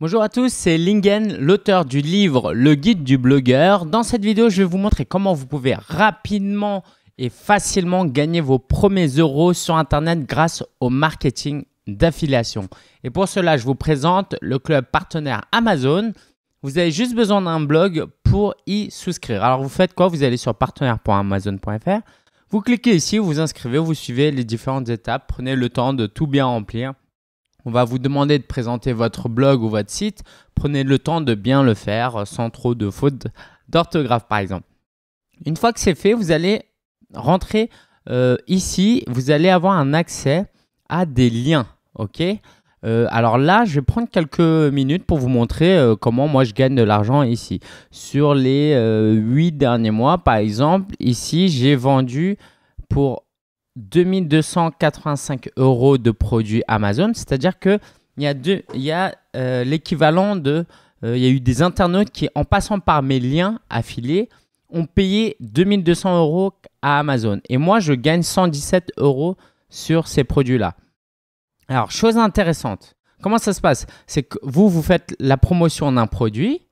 Bonjour à tous, c'est Lingen, l'auteur du livre Le guide du blogueur. Dans cette vidéo, je vais vous montrer comment vous pouvez rapidement et facilement gagner vos premiers euros sur Internet grâce au marketing d'affiliation. Et pour cela, je vous présente le club partenaire Amazon. Vous avez juste besoin d'un blog pour y souscrire. Alors vous faites quoi? Vous allez sur partenaire.amazon.fr. Vous cliquez ici, vous inscrivez, vous suivez les différentes étapes. Prenez le temps de tout bien remplir. On va vous demander de présenter votre blog ou votre site. Prenez le temps de bien le faire euh, sans trop de fautes d'orthographe par exemple. Une fois que c'est fait, vous allez rentrer euh, ici. Vous allez avoir un accès à des liens. OK? Euh, alors là, je vais prendre quelques minutes pour vous montrer comment moi je gagne de l'argent ici. Sur les huit derniers mois, par exemple, ici, j'ai vendu pour 2285 euros de produits Amazon, c'est-à-dire que il y a, deux, il y a euh, l'équivalent de, euh, il y a eu des internautes qui, en passant par mes liens affiliés, ont payé 2200 euros à Amazon. Et moi, je gagne 117 euros sur ces produits-là. Alors, chose intéressante, comment ça se passe? C'est que vous, vous faites la promotion d'un produit,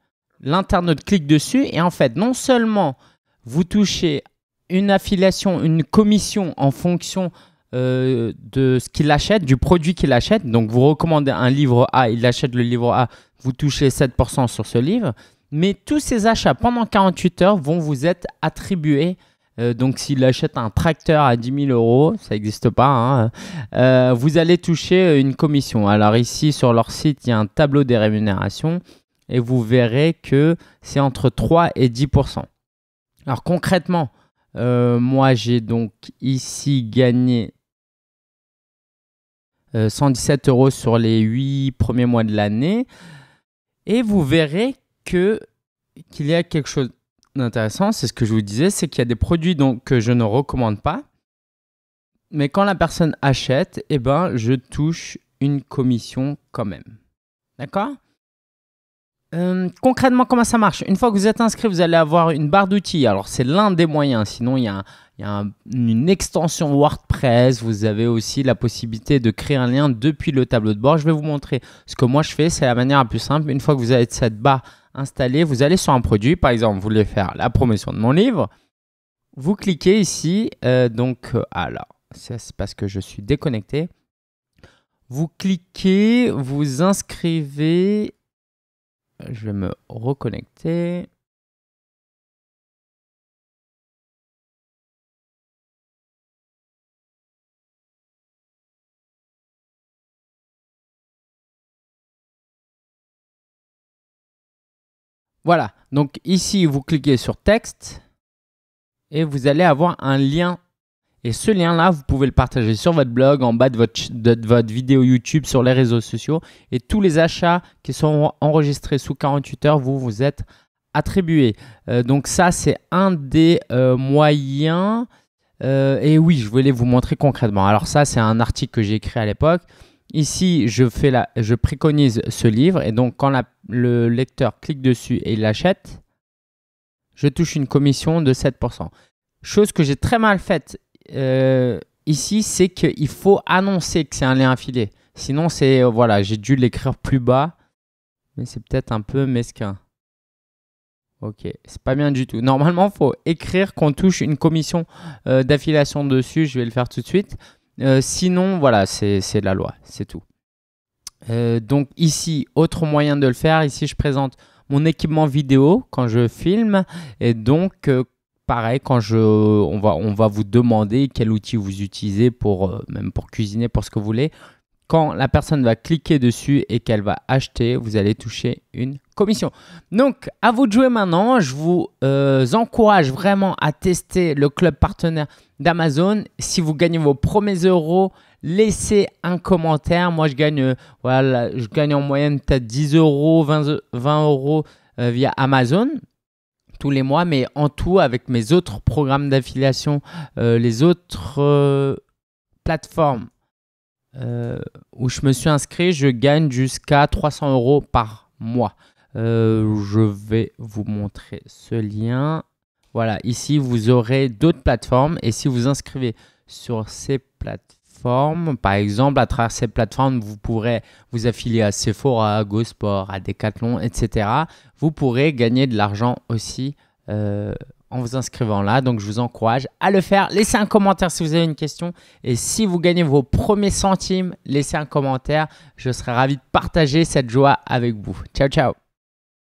l'internaute clique dessus et en fait, non seulement vous touchez une affiliation, une commission en fonction euh, de ce qu'il achète, du produit qu'il achète. Donc, vous recommandez un livre A, il achète le livre A, vous touchez 7% sur ce livre. Mais tous ces achats pendant 48 heures vont vous être attribués. Euh, donc, s'il achète un tracteur à 10 000 euros, ça n'existe pas, hein, euh, vous allez toucher une commission. Alors, ici, sur leur site, il y a un tableau des rémunérations et vous verrez que c'est entre 3 et 10%. Alors, concrètement, euh, moi, j'ai donc ici gagné 117 euh, euros sur les 8 premiers mois de l'année. Et vous verrez que qu'il y a quelque chose d'intéressant, c'est ce que je vous disais, c'est qu'il y a des produits donc, que je ne recommande pas. Mais quand la personne achète, eh ben, je touche une commission quand même. D'accord? Euh, concrètement, comment ça marche? Une fois que vous êtes inscrit, vous allez avoir une barre d'outils. Alors, c'est l'un des moyens. Sinon, il y a, une extension WordPress. Vous avez aussi la possibilité de créer un lien depuis le tableau de bord. Je vais vous montrer ce que moi je fais. C'est la manière la plus simple. Une fois que vous avez cette barre installée, vous allez sur un produit. Par exemple, vous voulez faire la promotion de mon livre. Vous cliquez ici. Euh, donc, euh, alors, c'est parce que je suis déconnecté. Vous cliquez, vous inscrivez je vais me reconnecter. Voilà, donc ici vous cliquez sur texte et vous allez avoir un lien et ce lien-là, vous pouvez le partager sur votre blog, en bas de votre, vidéo YouTube, sur les réseaux sociaux. Et tous les achats qui sont enregistrés sous 48 heures, vous vous êtes attribués. Euh, donc ça, c'est un des euh, moyens. Euh, et oui, je voulais vous montrer concrètement. Alors ça, c'est un article que j'ai écrit à l'époque. Ici, je, fais la, je préconise ce livre. Et donc, quand le lecteur clique dessus et il l'achète, je touche une commission de 7%. Chose que j'ai très mal faite euh, ici, c'est qu'il faut annoncer que c'est un lien affilié. Sinon, c'est euh, voilà, j'ai dû l'écrire plus bas, mais c'est peut-être un peu mesquin. Ok, c'est pas bien du tout. Normalement, faut écrire qu'on touche une commission euh, d'affiliation dessus. Je vais le faire tout de suite. sinon, voilà, c'est la loi, c'est tout. donc ici, autre moyen de le faire. Ici, je présente mon équipement vidéo quand je filme. Et donc, pareil, quand je, on, va, on va vous demander quel outil vous utilisez pour, euh, même pour cuisiner, pour ce que vous voulez. Quand la personne va cliquer dessus et qu'elle va acheter, vous allez toucher une commission. Donc, à vous de jouer maintenant. Je vous euh, encourage vraiment à tester le club partenaire d'Amazon. Si vous gagnez vos premiers euros, laissez un commentaire. Moi, je gagne, euh, voilà, je gagne en moyenne peut-être 10 euros, 20, 20 euros via Amazon tous les mois, mais en tout, avec mes autres programmes d'affiliation, euh, les autres euh, plateformes euh, où je me suis inscrit, je gagne jusqu'à 300 euros par mois. je vais vous montrer ce lien. Voilà, ici, vous aurez d'autres plateformes et si vous inscrivez sur ces plateformes, Par exemple, à travers ces plateformes, vous pourrez vous affilier à Sephora, à GoSport, à Decathlon, etc. Vous pourrez gagner de l'argent aussi euh, en vous inscrivant là. Donc, je vous encourage à le faire. Laissez un commentaire si vous avez une question. Et si vous gagnez vos premiers centimes, laissez un commentaire. Je serai ravi de partager cette joie avec vous. Ciao, ciao